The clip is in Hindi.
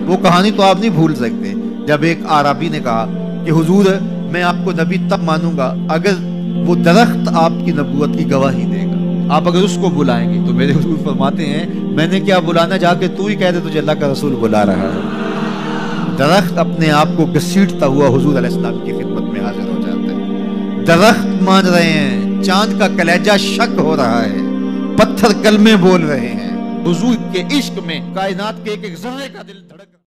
वो कहानी तो आप नहीं भूल सकते। जब एक आराबी ने कहा कि, हुजूर, मैं आपको नबी तब मानूँगा अगर वो दरख्त आपकी नबूत की गवाही देगा। आप अगर उसको बुलाएँगे। तो मेरे हुजूर फरमाते हैं, मैंने क्या बुलाना जाके तू ही कह दे तुझे अल्लाह का रसूल बुला रहा है? दरख्त अपने आप को घसीटता हुआ हुजूर अलैहिस्सलाम की खिदमत में हाजिर हो जाता है। दरख्त मान रहे हैं, चाँद का कलेजा शक हो रहा है, पत्थर कलमे बोल रहे हैं। हुजूर के इश्क में कायनात के एक एक जर्रे का दिल धड़क